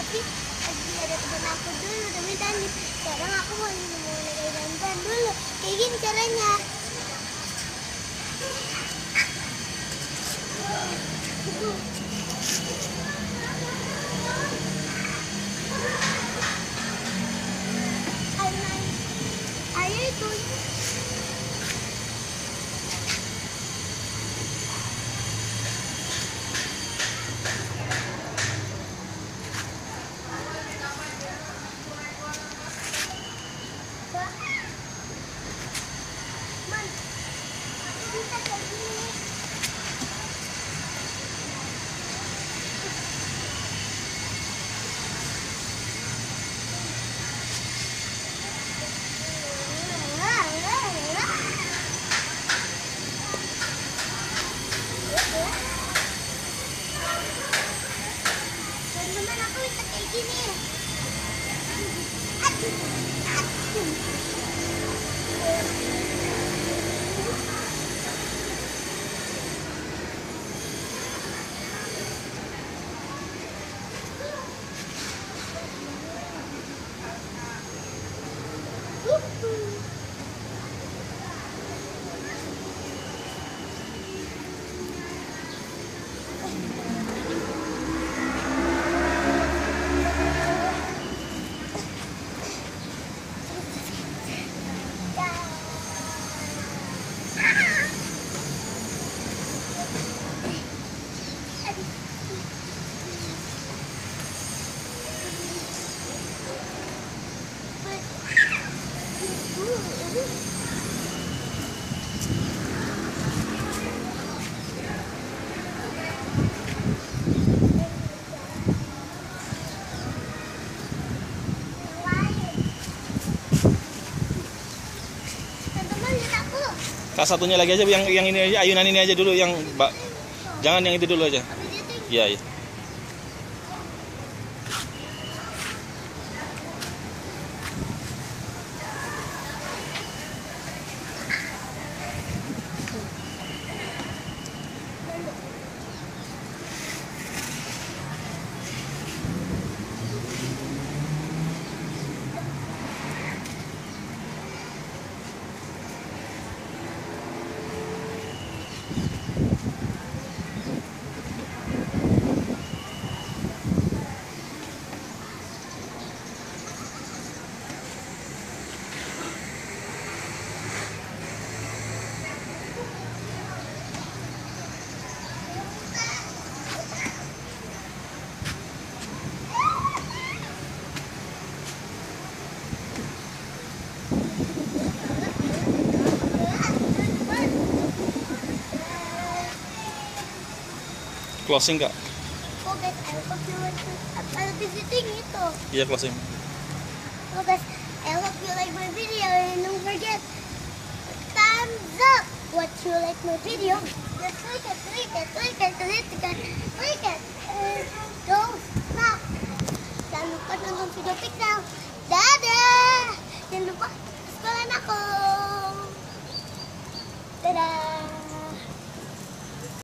tapi lagi ada teman aku dulu tapi tadi sekarang aku mau mau naik bantuan dulu. Kayak gini caranya Teman-teman aku bisa kayak gini. Aduh, aduh. Kak satunya lagi aja yang yang ini aja ayunan ini aja dulu yang Mbak. Jangan yang itu dulu aja. Iya, iya. Closing Kak. Oh guys, I hope you like visiting itu. Iya closing. Oh guys, I hope you like my video and don't forget thumbs up. What you like my video? Just click it, click it, click it, click it,